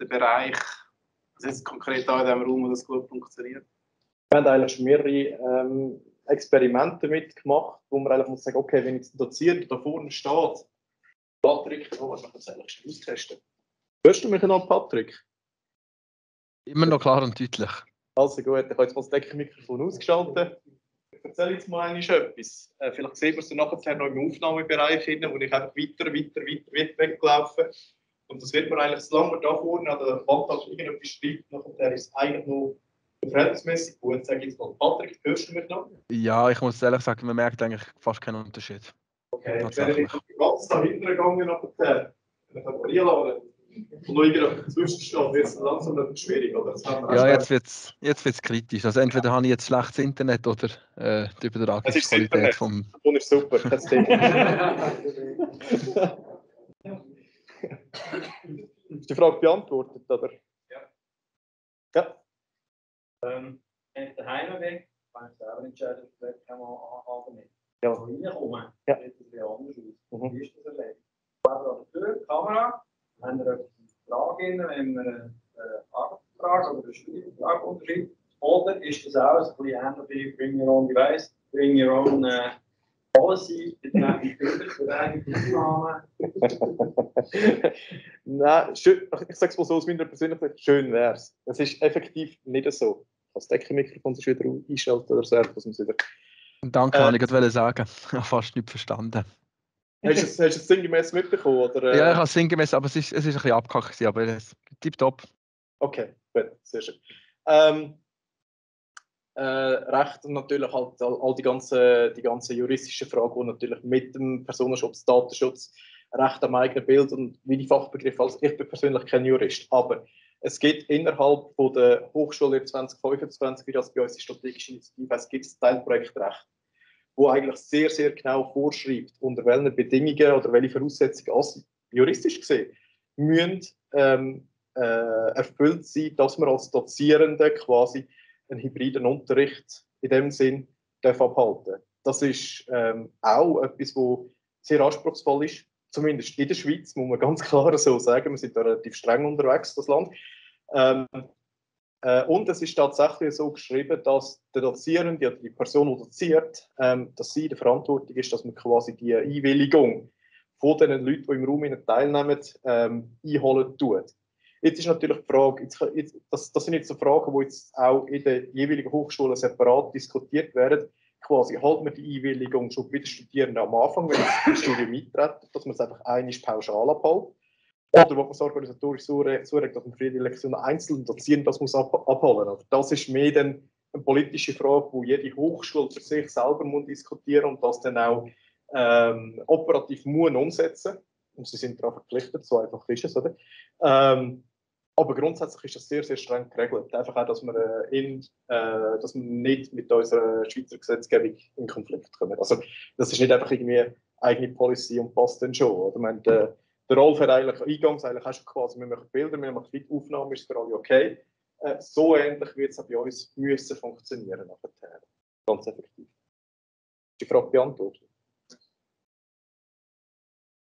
der Bereich, was ist konkret da in diesem Raum, wo das gut funktioniert? wir haben eigentlich schon mehrere ähm, Experimente mitgemacht, wo man eigentlich muss sagen, okay, wenn jetzt ein Dozierender da vorne steht, Patrick, oh, was machen wir eigentlich schon austesten? Hörst du mich noch, Patrick? Immer noch klar und deutlich. Also gut, ich habe jetzt mal das Deckenmikrofon ausgeschaltet. Ich erzähle jetzt mal einmal etwas. Äh, vielleicht sehen wir es dann nachher noch im Aufnahmebereich, hin, wo ich einfach weiter, weiter, weiter, weiter weglaufe. Und das wird man eigentlich, solange man da vorne an der Wand halt irgendetwas schreibt, nachher ist es eigentlich noch verhältnismäßig gut. Sag jetzt mal, Patrick, hörst du mich noch? Ja, ich muss ehrlich sagen, man merkt eigentlich fast keinen Unterschied. Okay, jetzt wäre ich ganz da hinten gegangen nachher. Dann kann man reinladen. Und noch irgendwie dazwischen steht, wird es langsam schwierig, oder? Das Ja, jetzt wird es jetzt wird's kritisch. Also entweder habe ich jetzt schlechtes Internet oder äh, die Das ist das Übertragungsqualität vom... Und ist super, Thema. (laughs) ist die Frage beantwortet, oder? Ja. Ja. Ähm, wenn ich daheim bin, kann ich selber entscheiden, ob ich kann man anfangen mit. Ja. Wo ich reinkomme, Ja. sieht es wieder anders aus. Mhm. Wie ist das erledigt? Haben an der Tür, Kamera, haben wir eine Frage rein, wenn wir einen äh, Arbeitsvertrag oder einen Studienvertrag unterschreiben. Oder ist das auch ein bisschen ähnlich wie Bring Your Own Device, Bring Your Own äh, Policy, betreffend Bilder für eigene Aufnahmen? Nein, schön, ich sage es mal so aus meiner Persönlichkeit, schön wäre es. Es ist effektiv nicht so. Das Deckenmikrofon sonst wieder einschalten oder so, dass man es Danke, Äh, ich gerade sagen. (laughs) Ich habe fast nicht verstanden. Hast du es, hast es sinngemäß mitbekommen? Oder, äh? Ja, ich habe es sinngemäß, aber es ist, es ist ein bisschen abgehackt, gewesen, aber es tipptopp. Okay, gut, sehr schön. Ähm, äh, Recht und natürlich halt all, all die ganzen die ganze juristische Frage, die natürlich mit dem Personenschutz, Datenschutz, Recht am eigenen Bild und wie die Fachbegriffe, also ich bin persönlich kein Jurist, aber es gibt innerhalb von der Hochschule 2025, wie das bei uns die strategische Initiative heißt, gibt es Teilprojektrecht, wo eigentlich sehr, sehr genau vorschreibt, unter welchen Bedingungen oder welche Voraussetzungen also juristisch gesehen müssen ähm, äh, erfüllt sein, dass man als Dozierende quasi einen hybriden Unterricht in dem Sinn darf abhalten. Das ist ähm, auch etwas, wo sehr anspruchsvoll ist, zumindest in der Schweiz, muss man ganz (laughs) klar so sagen. Wir sind da relativ streng unterwegs, das Land. Ähm, äh, und es ist tatsächlich so geschrieben, dass der Dozierende die Person, die doziert, ähm, dass sie die Verantwortung ist, dass man quasi die Einwilligung von den Leuten, die im Raum teilnehmen, ähm, einholen tut. Jetzt ist natürlich die Frage, jetzt, jetzt, das, das sind jetzt so Fragen, die jetzt auch in den jeweiligen Hochschulen separat diskutiert werden. Quasi, halten wir die Einwilligung schon bei den Studierenden am Anfang, wenn ins (laughs) Studium eintreten, dass man es einfach einig pauschal abholt? Oder wo man es organisatorisch so, dass man für jede Lektion einzeln dozieren das muss ab, abholen. Also das ist mehr dann eine politische Frage, wo jede Hochschule für sich selber muss diskutieren und das dann auch ähm, operativ muss umsetzen. Und sie sind daran verpflichtet, so einfach ist es, oder? Ähm, aber grundsätzlich ist das sehr, sehr streng geregelt. Einfach auch, dass wir, äh, in, äh, dass wir nicht mit unserer Schweizer Gesetzgebung in Konflikt kommen. Also, das ist nicht einfach irgendwie eigene Policy und passt dann schon. Oder? Meine, der, der Rolf hat eigentlich eingangs eigentlich auch schon quasi, wir machen Bilder, wir machen Videoaufnahmen, ist für alle okay. Äh, so ähnlich wird es auch bei uns müssen funktionieren nachher. Ganz effektiv. Ist die Frage beantwortet?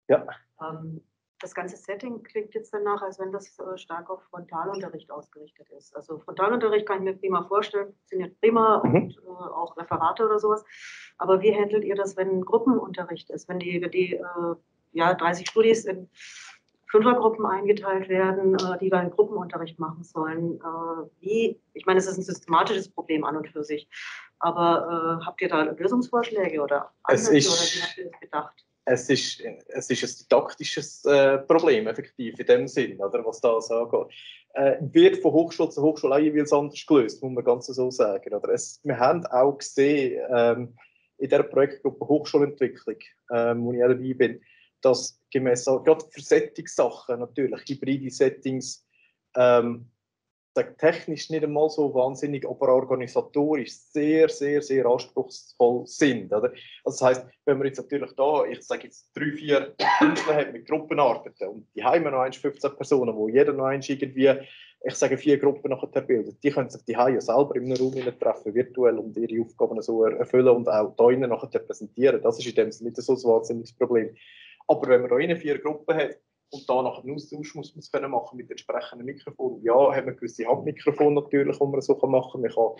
Ja. Ähm, das ganze Setting klingt jetzt danach, als wenn das äh, stark auf Frontalunterricht ausgerichtet ist. Also Frontalunterricht kann ich mir prima vorstellen, funktioniert prima Mhm. und äh, auch Referate oder sowas. Aber wie handelt ihr das, wenn Gruppenunterricht ist, wenn die, die äh, ja, 30 Studis in Fünfergruppen eingeteilt werden, äh, die dann Gruppenunterricht machen sollen? Äh, wie, ich meine, es ist ein systematisches Problem an und für sich. Aber äh, habt ihr da Lösungsvorschläge oder Ansätze oder wie habt ihr das gedacht? Es ist, es ist ein didaktisches äh, Problem, effektiv, in dem Sinn, oder, was das angeht. Äh, wird von Hochschule zu Hochschule auch jeweils anders gelöst, muss man ganz so sagen. Oder? Es, wir haben auch gesehen, ähm, in der Projektgruppe Hochschulentwicklung, ähm, wo ich auch dabei bin, dass gemäß, gerade für Settings-Sachen natürlich, hybride Settings, ähm, technisch nicht einmal so wahnsinnig, aber organisatorisch sehr, sehr, sehr anspruchsvoll sind. Oder? Also das heißt, wenn man jetzt natürlich da, ich sage jetzt drei, vier Künstler hat mit Gruppenarbeiten und die haben noch eins 15 Personen, wo jeder noch eins irgendwie, ich sage vier Gruppen nachher bildet, die können sich die ja selber einem Raum treffen, virtuell und ihre Aufgaben so er- erfüllen und auch da innen nachher präsentieren. Das ist in dem Sinne nicht so ein wahnsinniges Problem. Aber wenn man da innen vier Gruppen hat und da nachher einen Austausch muss man es können machen mit entsprechenden Mikrofonen, ja, hat man gewisse Handmikrofone natürlich, die man so machen. Man kann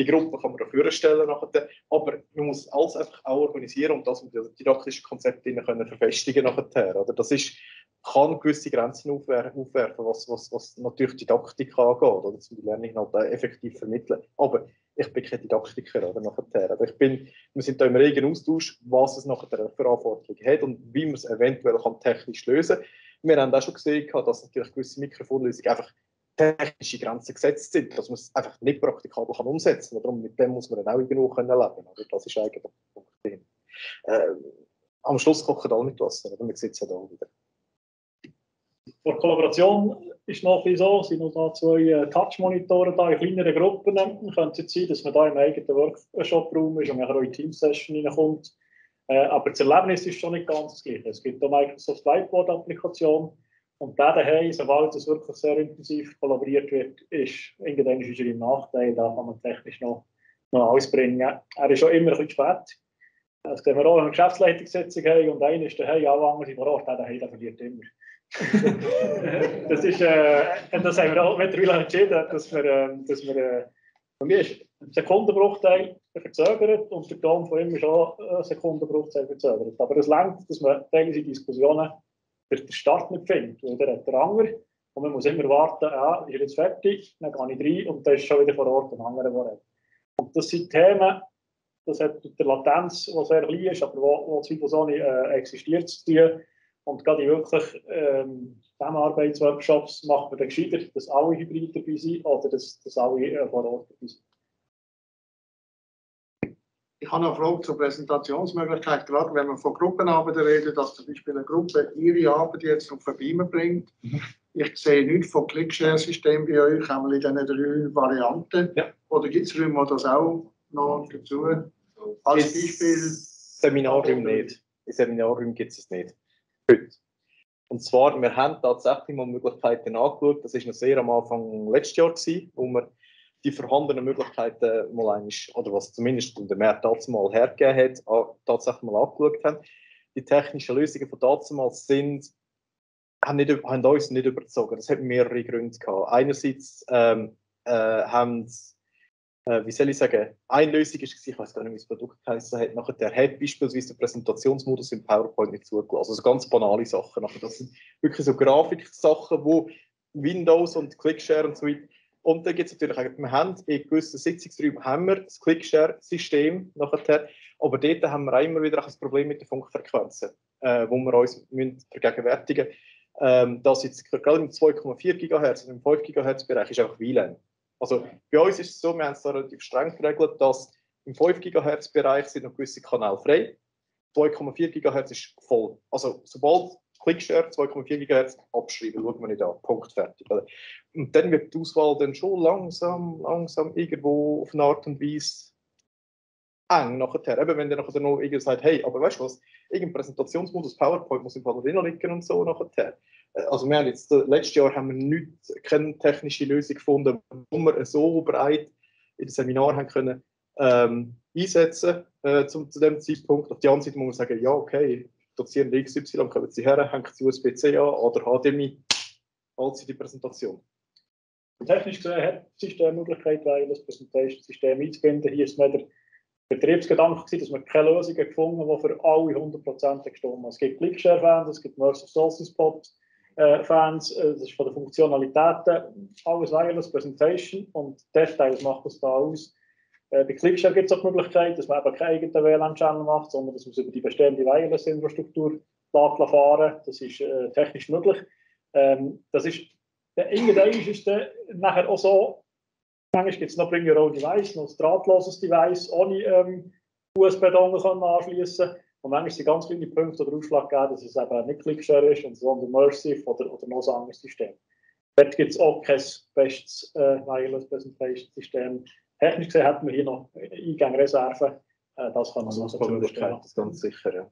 Die Gruppe kann man dafür stellen, nachher, aber man muss alles einfach auch organisieren und das mit dem didaktischen Konzept drinnen können verfestigen nachher. Oder? Das ist, kann gewisse Grenzen aufwerfen, was, was, was natürlich Didaktik angeht, oder zum Lernen halt auch effektiv vermitteln. Aber ich bin kein Didaktiker oder nachher. Aber ich bin, wir sind da im regen Austausch, was es nachher für Anforderungen hat und wie man es eventuell kann technisch lösen kann. Wir haben auch schon gesehen, dass natürlich gewisse Mikrofonlösungen einfach technische Grenzen gesetzt sind, dass man es einfach nicht praktikabel kann umsetzen kann. Darum mit dem muss man dann auch irgendwo können leben. Oder? Das ist eigentlich der Punkt. Äh, am Schluss kochen alle mit Wasser, oder? wir sitzen da wieder. Vor Kollaboration ist noch ein so, sind noch da zwei äh, Touch-Monitore da in kleineren Gruppen. Könnte es sein, dass man da im eigenen Workshop-Raum ist und man auch in Team-Session reinkommt. Äh, aber das Erlebnis ist schon nicht ganz das gleiche. Es gibt auch Microsoft Whiteboard-Applikation und der daheim, sobald es wirklich sehr intensiv kollaboriert wird, ist irgendwann ist im Nachteil, da kann man technisch noch, noch alles bringen. Er ist schon immer ein bisschen spät. Das sehen wir auch, wenn wir Geschäftsleitungssitzung haben und einer ist daheim, alle anderen sind vor Ort, der daheim, der verliert immer. (laughs) das ist, äh, das haben wir auch mittlerweile entschieden, dass wir, äh, dass wir äh, bei mir ist ein Sekundenbruchteil verzögert und der Tom von ihm ist auch ein Sekundenbruchteil verzögert. Aber es längt, dass man teilweise Diskussionen den Start nicht findet, weil der hat der andere und man muss immer warten, ja, ich bin jetzt fertig, dann gehe ich rein und dann ist schon wieder vor Ort ein anderer, der Und das sind Themen, das hat mit der Latenz, die sehr klein ist, aber wo, wo zweifelsohne äh, existiert, zu tun. Und gerade in wirklich ähm, Zusammenarbeitsworkshops macht man dann gescheiter, dass alle hybrid dabei sind oder dass, dass alle äh, vor Ort dabei sind. Ich habe noch eine Frage zur Präsentationsmöglichkeit, gerade wenn man von Gruppenarbeiten redet, dass zum Beispiel eine Gruppe ihre Arbeit jetzt auf den Beamer bringt. Mhm. Ich sehe nichts vom Clickshare-System bei euch, einmal in diesen drei Varianten. Ja. Oder gibt es Räume, das auch noch dazu? Als Beispiel. Seminarraum nicht. In Seminarräumen gibt es nicht heute. Und zwar, wir haben tatsächlich mal Möglichkeiten angeschaut. Das war noch sehr am Anfang letztes Jahr, gewesen, wo wir die vorhandenen Möglichkeiten mal eigentlich, oder was zumindest der Markt dazu mal hergegeben hat, tatsächlich mal angeschaut haben. Die technischen Lösungen von damals sind, haben, nicht, haben uns nicht überzogen. Das hat mehrere Gründe gehabt. Einerseits ähm, äh, haben äh, wie soll ich sagen, eine Lösung ist, ich weiß gar nicht, wie das Produkt heißt, hat nachher der hat beispielsweise den Präsentationsmodus im PowerPoint nicht zugelassen. Also ganz banale Sachen. Nachher, das sind wirklich so Grafiksachen, wo Windows und Clickshare und so weiter. Und dann gibt es natürlich, wir haben in gewissen Sitzungsräumen haben wir das Clickshare-System nachher, aber dort haben wir auch immer wieder ein Problem mit den Funkfrequenzen, äh, wo wir uns müssen vergegenwärtigen müssen. Ähm, das jetzt gerade im 2,4 GHz und im 5 GHz Bereich ist einfach WLAN. Also bei uns ist es so, wir haben es relativ streng geregelt, dass im 5 GHz Bereich sind noch gewisse Kanäle frei. 2,4 GHz ist voll. Also sobald Clickshare 2,4 GHz abschreiben, schaut man nicht an. Punkt fertig. Und dann wird die Auswahl dann schon langsam, langsam irgendwo auf eine Art und Weise eng nachher. Eben, wenn der nachher noch irgendwie sagt, hey, aber weißt du was, irgendein Präsentationsmodus PowerPoint muss im Fall drin liegen und so nachher. Also wir haben jetzt, äh, letztes Jahr haben wir nicht, keine technische Lösung gefunden, wo wir so breit in den Seminar haben können ähm, einsetzen äh, zu, zu dem Zeitpunkt. Auf die andere Seite muss man sagen, ja, okay, Dozierende XY kommen sie her, hängen sie USB-C an oder HDMI, als die Präsentation. Technisch gesehen hat das System die Möglichkeit, das Präsentationssystem einzubinden. Hier ist der Betriebsgedanke, dass wir keine Lösungen gefunden haben, die für alle 100% gestimmt Es gibt Clickshare-Fans, es gibt Mercy Source Spot, äh, Fans, äh, das ist von den Funktionalitäten alles Wireless Presentation und Details macht das da aus. Äh, bei Clickshare gibt es auch die Möglichkeit, dass man eben keinen eigenen WLAN-Channel macht, sondern dass man es über die bestehende Wireless-Infrastruktur fahren Das ist äh, technisch möglich. Ähm, das ist, der irgendwann ist dann nachher auch so, manchmal gibt es noch Bring Your Own Device, noch ein drahtloses Device ohne ähm, USB-Dongle anschließen und manchmal sind ganz viele Punkte oder Ausschlag gegeben, dass es eben nicht Clickshare ist, sondern Mersive oder, oder noch ein anderes System. Dort gibt es auch kein bestes äh, Wireless Presentation System. Technisch gesehen hätten wir hier noch Eingangsreserven. Äh, das kann man also noch dazu Das ganz sicher, ja.